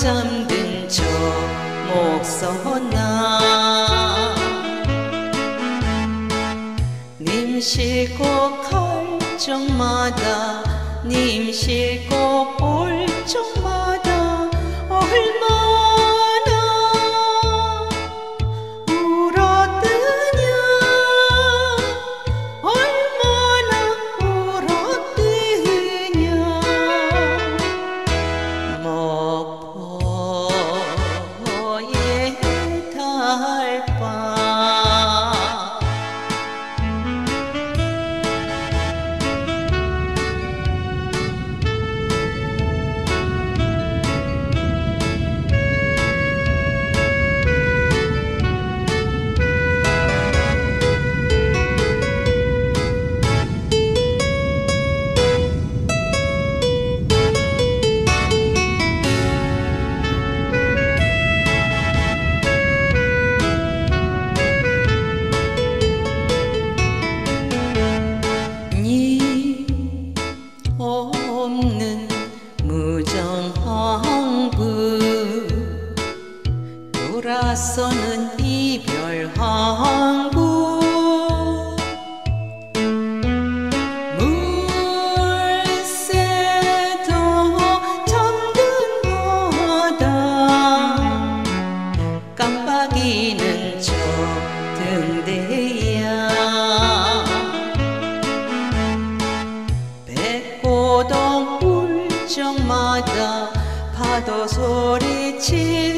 잠든 저 목서나. 님 실고 갈 적마다 님 실고 올 적마다 돌아서는 이별 항구. 물새도 잠든 바다 깜빡이는 저 등대야. 백고동 울적마다 파도 소리치